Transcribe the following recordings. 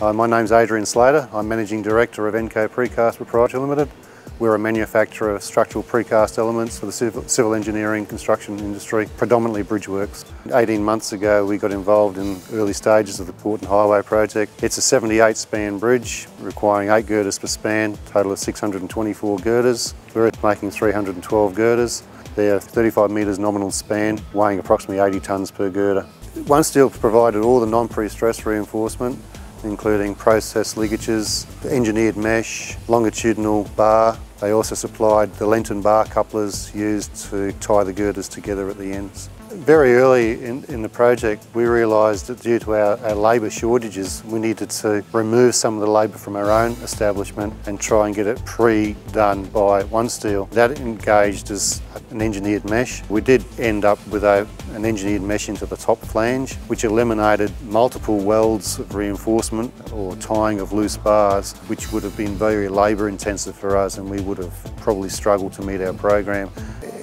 Uh, my name's Adrian Slater. I'm Managing Director of Enco Precast Proprietary Limited. We're a manufacturer of structural precast elements for the civil, engineering construction industry, predominantly bridgeworks. 18 months ago we got involved in early stages of the Houghton Highway project. It's a 78 span bridge requiring 8 girders per span, total of 624 girders. We're making 312 girders. They're 35 metres nominal span, weighing approximately 80 tonnes per girder. One Steel provided all the non-pre-stress reinforcement including process ligatures, engineered mesh, longitudinal bar. They also supplied the Lenton bar couplers used to tie the girders together at the ends. Very early in, in the project we realised that due to our, our labour shortages we needed to remove some of the labour from our own establishment and try and get it pre-done by One Steel. That engaged as an engineered mesh. We did end up with a, an engineered mesh into the top flange which eliminated multiple welds of reinforcement or tying of loose bars which would have been very labour intensive for us and we would have probably struggled to meet our program.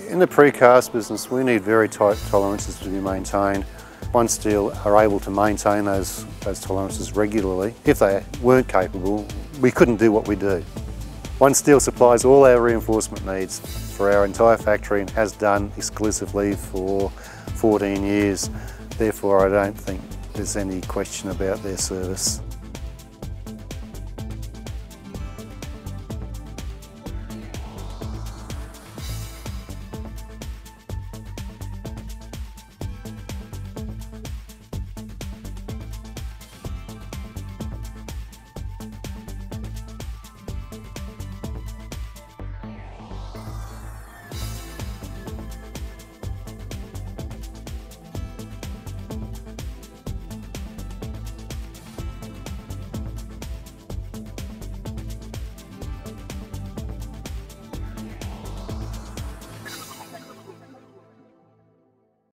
In the precast business, we need very tight tolerances to be maintained. One Steel are able to maintain those, those tolerances regularly. If they weren't capable, we couldn't do what we do. One Steel supplies all our reinforcement needs for our entire factory and has done exclusively for 14 years. Therefore, I don't think there's any question about their service.